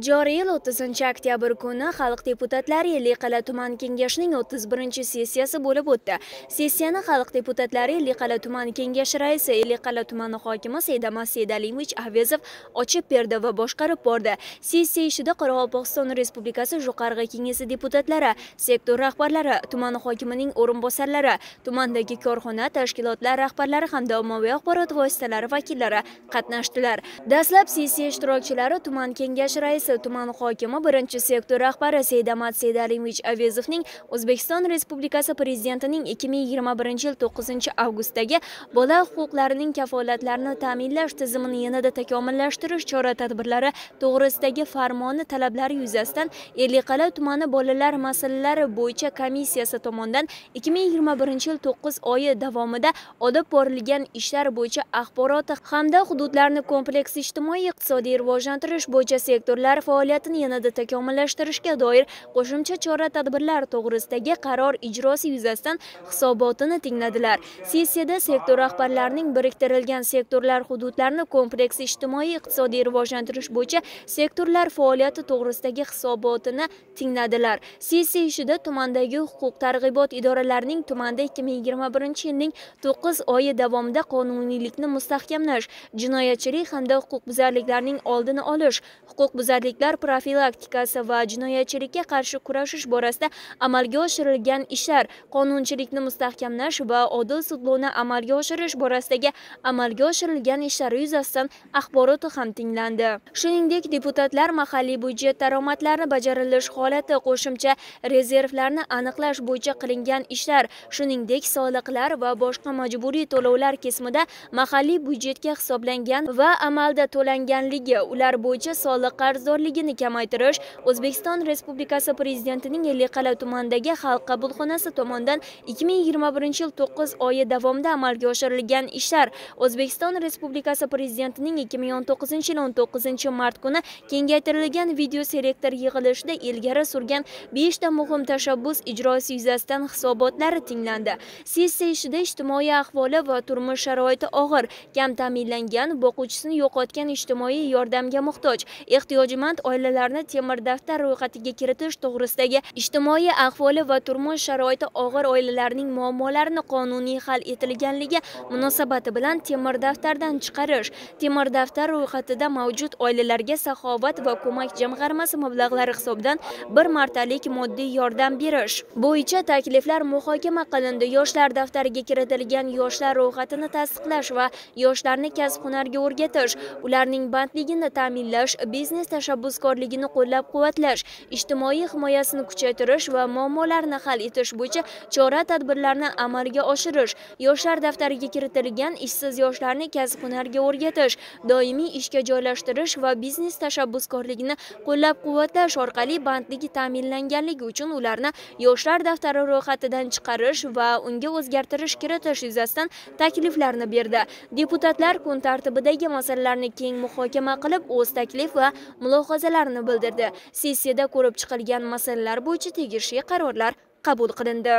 Joriy yil 30 oktyabr kuni Xalq deputatlari Ellikqal'a tuman kengashining 31 sessiyasi bo'lib o'tdi. Sessiyani Xalq deputatlari Ellikqal'a tuman kengashi raisi Ellikqal'a tumani hokimi Seydamas seydalimovich Avezov ochib berdi va boshqarib bordi. Sessiya ishida Qoraqalpog'iston Respublikasi Jo'qarg'i kengashi deputatlari, sektor rahbarlari, tuman hokimining o'rinbosarlari, tumandagi korxona, tashkilotlar rahbarlari hamda ommaviy axborot vositalari vakillari qatnashdilar. Dastlab sessiya ishtirokchilari tuman kengashi raisi raisi tuman hokimi birinchi sektor rahbari Seydamat Seydalimich Avezovning O'zbekiston Respublikasi Prezidentining 2021 yil 9 avgustdagi bola huquqlarining kafolatlarini ta'minlash tizimini yanada takomillashtirish chora-tadbirlari to'g'risidagi farmoni talablari yuzasidan Ellikqal'a tumani bolalar masalalari bo'yicha komissiyasi tomonidan 2021 yil 9 oyi davomida olib borilgan ishlar bo'yicha axborot hamda hududlarni kompleks ijtimoiy iqtisodiy rivojlantirish bo'yicha sektorlar Ular faoliyatini yanada takomillashtirishga doir qo'shimcha chora-tadbirlar to'g'risidagi qaror ijrosi yuzasidan hisobotini tingladilar. Sessiyada sektor rahbarlarining biriktirilgan sektorlar hududlarni kompleks ijtimoiy-iqtisodiy rivojlantirish bo'yicha sektorlar faoliyati to'g'risidagi hisobotini tingladilar. Sessiya ishida tumandagi huquq targ'ibot idoralarining tumanda 2021 yilning 9 oyi davomida qonuniylikni mustahkamlash, jinoyatchilik hamda huquqbuzarliklarning oldini olish, huquqbuzarlik huquqbuzarliklar profilaktikasi va jinoyatchilikka qarshi kurashish borasida amalga oshirilgan ishlar qonunchilikni mustahkamlash va odil sudlovni amalga oshirish borasidagi amalga oshirilgan ishlar yuzasidan axborot ham tinglandi. Shuningdek deputatlar mahalliy byudjet daromadlarini bajarilish holati qo'shimcha rezervlarni aniqlash bo'yicha qilingan ishlar shuningdek soliqlar va boshqa majburiy to'lovlar kesimida mahalliy byudjetga hisoblangan va amalda to'langanligi ular bo'yicha soliq qarzdor qarzdorligini kamaytirish o'zbekiston respublikasi prezidentining ellikqal'a tumanidagi xalq qabulxonasi tomonidan 2021 yil 9 oyi davomida amalga oshirilgan ishlar. O'zbekiston respublikasi prezidentining 2019 yil 19 mart kuni kengaytirilgan video selektor yig'ilishida ilgari surgan 5 ta muhim tashabbus ijrosi yuzasidan hisobotlari tinglandi. Sessiya ishida ijtimoiy ahvoli va turmush sharoiti og'ir kam ta'minlangan boquvchisini yo'qotgan ijtimoiy yordamga muhtoj ehtiyoji ehtiyojmand oilalarni temir daftar ro'yxatiga kiritish to'g'risidagi ijtimoiy ahvoli va turmush sharoiti og'ir oilalarning muammolarini qonuniy hal etilganligi munosabati bilan temir daftardan chiqarish temir daftar ro'yxatida mavjud oilalarga saxovat va ko'mak jamg'armasi mablag'lari hisobidan bir martalik moddiy yordam berish. Bo'yicha takliflar muhokama qilindi. Yoshlar daftariga kiritilgan yoshlar ro'yxatini tasdiqlash va yoshlarni kasb hunarga o'rgatish ularning bandligini ta'minlash biznes tashabbuskorligini qo'llab-quvvatlash ijtimoiy himoyasini kuchaytirish va muammolarni hal etish bo'yicha chora-tadbirlarni amalga oshirish yoshlar daftariga kiritilgan ishsiz yoshlarni kasb-hunarga o'rgatish doimiy ishga joylashtirish va biznes tashabbuskorligini qo'llab-quvvatlash orqali bandligi ta'minlanganligi uchun ularni yoshlar daftari ro'yxatidan chiqarish va unga o'zgartirish kiritish yuzasidan takliflarni berdi. Deputatlar kun tartibidagi masalalarni keng muhokama qilib o'z taklif va mulohazalarini bildirdi. Sessiyada ko'rib chiqilgan masalalar bo'yicha tegishli qarorlar qabul qilindi.